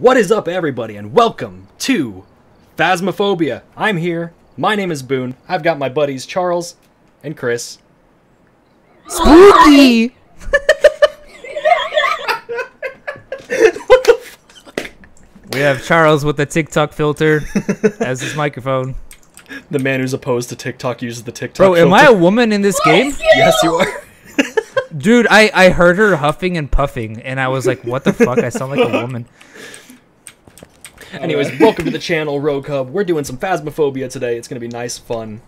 What is up, everybody, and welcome to Phasmophobia. I'm here. My name is Boone. I've got my buddies Charles and Chris. Spooky! We have Charles with the TikTok filter as his microphone. The man who's opposed to TikTok uses the TikTok. Bro, am I a woman in this game? Yes, you are. Dude, I, I heard her huffing and puffing, and I was like, what the fuck? I sound like a woman. Anyways, welcome to the channel, Rogue Hub. We're doing some Phasmophobia today. It's gonna be nice, fun,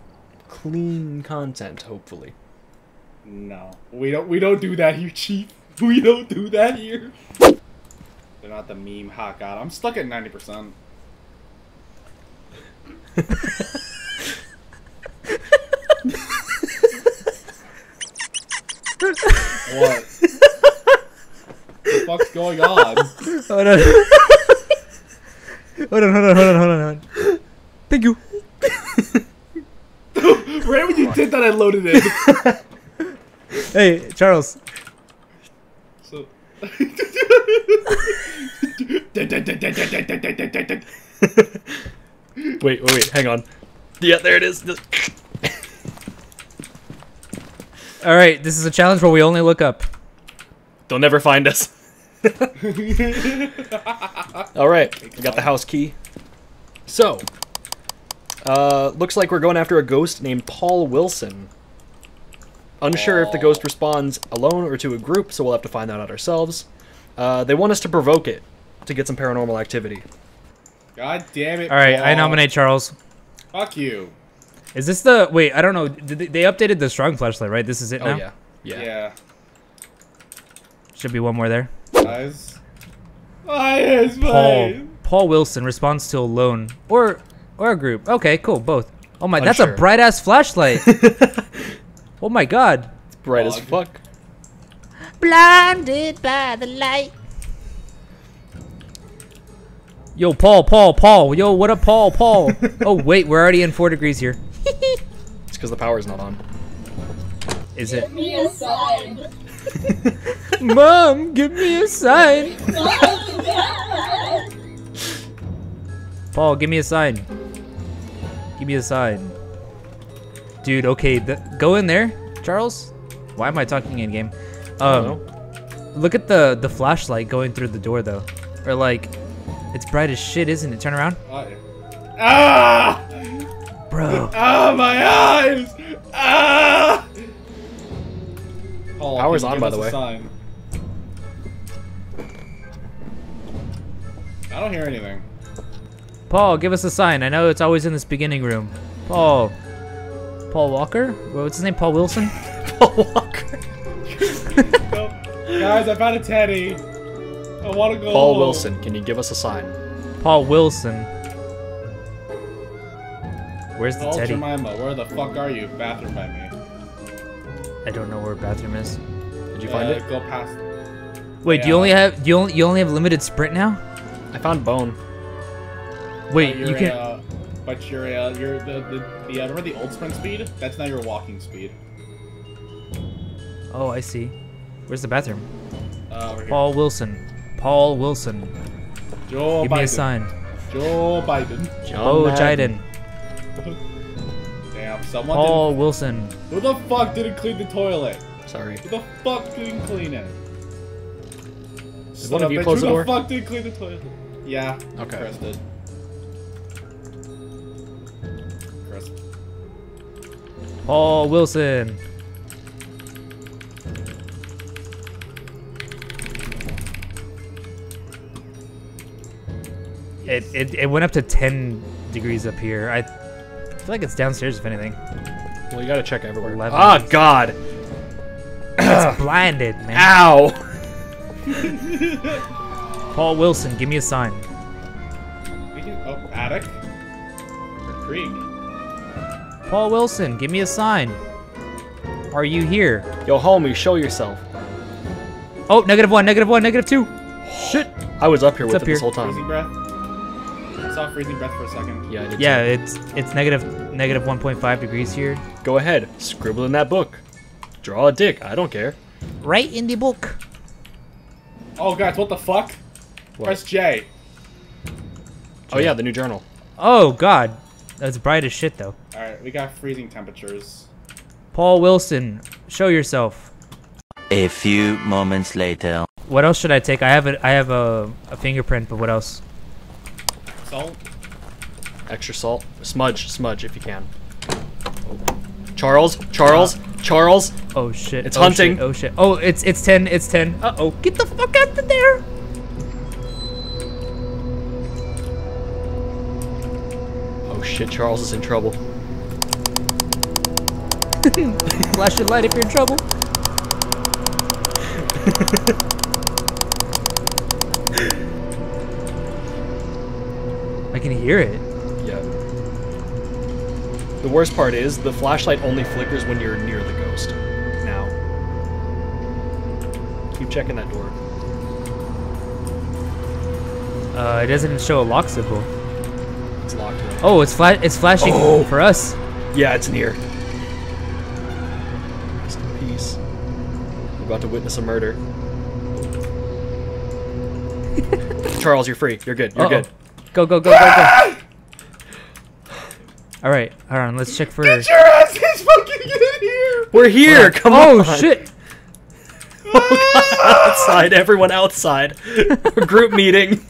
clean content, hopefully. No, we don't. We don't do that here, Chief. We don't do that here. They're not the meme. Hot God, I'm stuck at ninety percent. what? the fuck's going on? Oh, Hold on. Hold on, hold on, hold on, hold on, hold on. Thank you. right when you did that, I loaded it. Hey, Charles. So. Wait, wait, wait, hang on. Yeah, there it is. All right, this is a challenge where we only look up. They'll never find us. All right, we got the house key. So, uh, looks like we're going after a ghost named Paul Wilson. Unsure if the ghost responds alone or to a group, so we'll have to find that out ourselves. Uh, they want us to provoke it to get some paranormal activity. God damn it! All right, I nominate Charles. Fuck you. Is this the wait? I don't know. Did they, they updated the strong flashlight, right? This is it Oh now. yeah, yeah. Yeah. Should be one more there. Eyes. Eyes, Paul. Paul Wilson responds to alone or or a group. Okay, cool, both. Oh my, that's a bright ass flashlight. oh my god. It's bright as fuck. blinded by the light. Yo, Paul, Paul, Paul. Yo, what up, Paul, Paul? oh wait, we're already in four degrees here. It's because the power's not on. Is it? Me a sign. Mom, give me a sign. Paul, give me a sign. Give me a sign. Dude, okay, go in there, Charles. Why am I talking in game? Um, look at the the flashlight going through the door though, or like, it's bright as shit, isn't it? Turn around. Ah! bro. Ah, my eyes! Ah! Oh, Paul, Power's can on, by the way. Sign? I don't hear anything. Paul, give us a sign. I know it's always in this beginning room. Paul. Paul Walker? What's his name? Paul Wilson? Paul Walker. No. Guys, I found a teddy. I want to go. Paul home. Wilson, can you give us a sign? Paul Wilson. Where's the Paul teddy? Jemima, where the fuck are you? Bathroom by me. I don't know where bathroom is. Did you find Uh, it? Go past. Wait, do you only have do you only you only have limited sprint now? I found bone. Wait, But you're can Uh, but you're uh, you're the the, the uh, remember the old sprint speed? That's now your walking speed. Oh, I see. Where's the bathroom? Uh, here. Paul Wilson. Paul Wilson. Joe Give Biden. me a sign. Joe Biden. Oh, Madden. Jiden. Damn, someone. Paul Wilson. Didn't, who the fuck didn't clean the toilet? Sorry. Who the fuck didn't clean it? Son one of you close the who the fuck didn't clean the toilet? Yeah. Okay. Chris did. Chris. Paul Wilson. It, it, it went up to 10 degrees up here. I feel like it's downstairs, if anything. Well, you gotta check everywhere. Eleven. Ah, God. It's blinded, man. Ow. Paul Wilson, give me a sign. We can, oh, attic. Or creek. Paul Wilson, give me a sign. Are you here? Yo, homie, show yourself. Oh, negative one, negative one, negative two. Shit. I was up here It's with up it this here. whole Freezing time. Breath. I saw freezing breath for a second. Yeah, I did Yeah, it's it's negative negative 1.5 degrees here. Go ahead, scribble in that book. Draw a dick. I don't care. Right in the book. Oh, guys, what the fuck? What? Press J. Oh yeah, the new journal. Oh God, that's bright as shit though. Alright, we got freezing temperatures. Paul Wilson, show yourself. A few moments later. What else should I take? I have a I have a, a fingerprint, but what else? Salt? Extra salt. Smudge, smudge if you can. Charles, Charles, Charles. Oh shit! It's oh, hunting. Shit, oh shit! Oh, it's it's ten. It's ten. Uh oh! Get the fuck out of there! Oh shit, Charles is in trouble. Flash your light if you're in trouble. can hear it. Yeah. The worst part is the flashlight only flickers when you're near the ghost. Now. Keep checking that door. Uh, it doesn't show a lock symbol. It's locked. Away. Oh, it's fla- It's flashing Oh. for us. Yeah, it's near. Rest in peace. We're about to witness a murder. Charles, you're free. You're good. You're Uh-oh. good. Go go go go go. All right, hold on. Let's check for. Get Your ass is fucking in here! We're here. Come oh on. shit! Ah! outside. Everyone outside. Group meeting.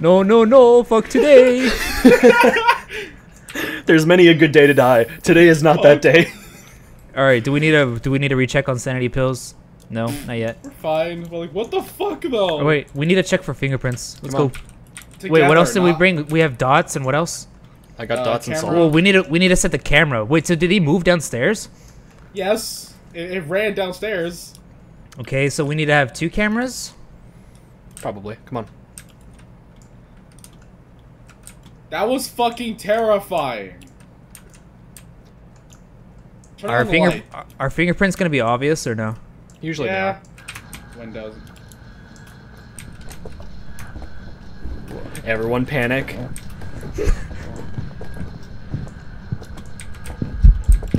No no no! Fuck today. There's many a good day to die. Today is not that day. All right. Do we need a Do we need a recheck on sanity pills? No, not yet. We're fine. But like, what the fuck though? Oh wait, we need to check for fingerprints. Let's Come go. on. Wait, what else did we bring? We have dots and what else? I got Uh, dots and camera. salt. Well, we need to we need to set the camera. Wait, so did he move downstairs? Yes. It, it ran downstairs. Okay, so we need to have two cameras. Probably. Come on. That was fucking terrifying. Turn Our finger light. our fingerprints gonna be obvious or no? Usually Yeah. Windows. Everyone panic.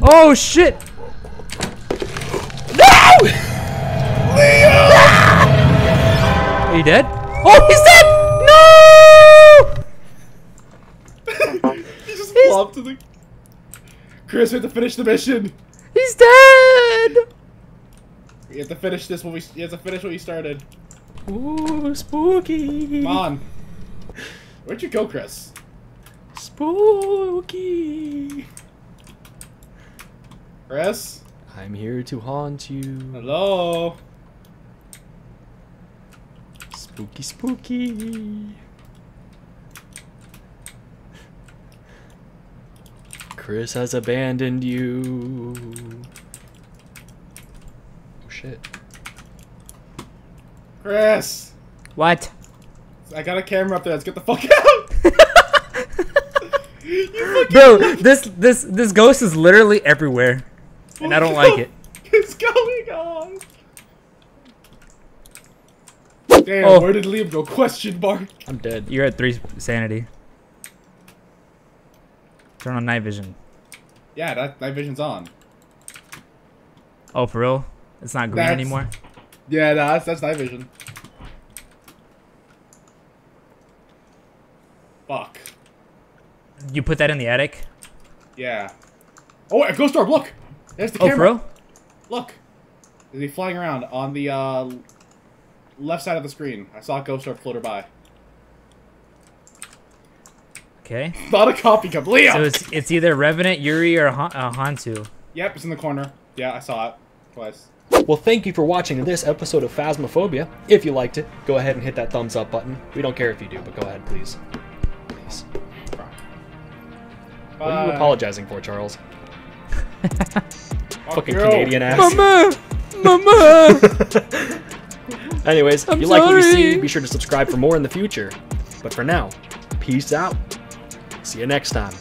Oh shit! No! Leo! Are you dead? Oh, he's dead! No! He just flopped to the. Chris, we have to finish the mission. He's dead! You have to finish this. What we. You have to finish what you started. Ooh, spooky. Come on. Where'd you go, Chris? Spooky. Chris? I'm here to haunt you. Hello. Spooky, spooky. Chris has abandoned you. Oh shit. Chris. What? I got a camera up there. Let's get the fuck out. you fucking Bro, this this this ghost is literally everywhere. And I don't like it. What's going on? Damn, Oh. where did Liam go? Question mark. I'm dead. You're at three sanity. Turn on night vision. Yeah, that night vision's on. Oh, for real? It's not green That's- anymore? Yeah, nah, that's that's night vision. Fuck. You put that in the attic? Yeah. Oh, a ghost orb. Look. There's the Oh, camera. for real? Look. Is he flying around on the uh, left side of the screen? I saw a ghost orb floater by. Okay. Not a copy cup. Liam. So it's it's either Revenant, Yurei, or Han- uh, Hantu. Yep, it's in the corner. Yeah, I saw it twice. Well, thank you for watching this episode of Phasmophobia. If you liked it, go ahead and hit that thumbs up button. We don't care if you do, but go ahead, please. Please. What are you apologizing for, Charles? Fucking you. Canadian ass. Mama! Mama! Anyways, if I'm you like what you see, be sure to subscribe for more in the future. But for now, peace out. See you next time.